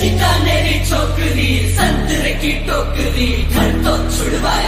बीकानेरी छोकरी संतरे की टोकरी घर तो छुड़वाए